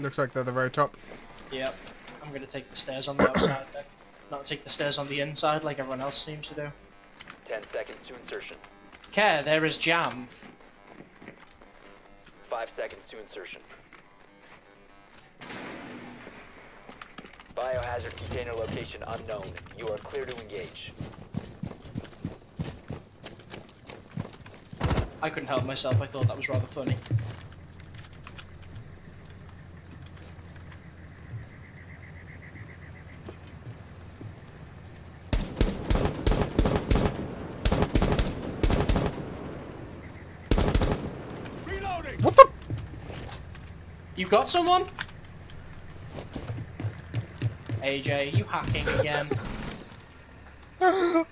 Looks like they're the very top. Yep. I'm gonna take the stairs on the outside then. Not take the stairs on the inside like everyone else seems to do. 10 seconds to insertion. Care, there is jam. 5 seconds to insertion. Biohazard container location unknown. You are clear to engage. I couldn't help myself, I thought that was rather funny. What the? You got someone? AJ, you hacking again?